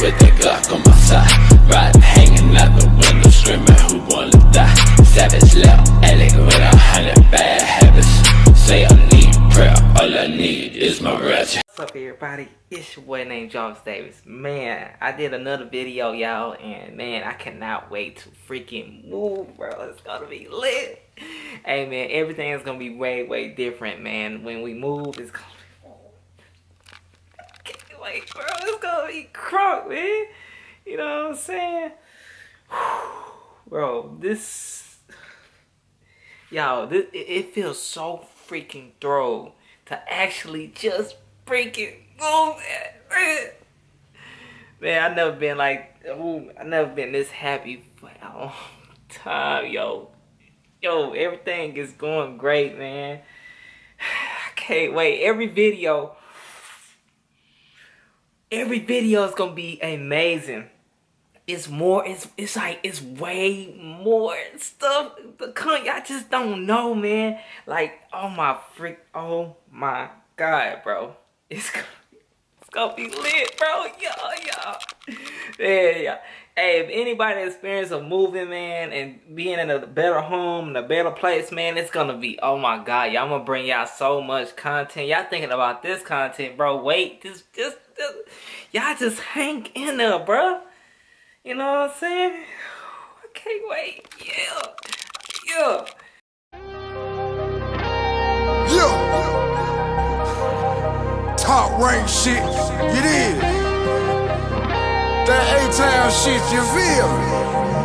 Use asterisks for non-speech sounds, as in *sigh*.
with the Glock on my side. Riding, hanging out the window, screaming, who wanna die? Savage left, Alec with a hundred bad habits. Say I need prayer, all I need is my ratchet. What's up everybody? It's your boy named Jarvis Davis. Man, I did another video, y'all, and man, I cannot wait to freaking move, bro. It's gonna be lit. Hey man, everything is gonna be way, way different, man. When we move, it's gonna be oh, can't wait, bro. It's gonna be crunk, man. You know what I'm saying? *sighs* Bro, this y'all, this it, feels so freaking throw to actually just freaking move it. Man, I never been like, ooh, I never been this happy for a long time, yo. Yo, everything is going great, man. *sighs* I can't wait. Every video, every video is gonna be amazing. It's more, it's it's like it's way more stuff to come. Y'all just don't know, man. Like, oh my freak, oh my god, bro. It's it's gonna be lit, bro. Y'all, y'all. *laughs* Yeah, yeah. Hey, if anybody experience a moving, man, and being in a better home, in a better place, man, it's gonna be, oh my god, y'all, gonna bring y'all so much content. Y'all thinking about this content, bro. Wait, this, just, just y'all just hang in there, bro. You know what I'm saying? *sighs* I can't wait. Yeah. Yeah. Yeah. Top rank shit, it is. Shit, you feel?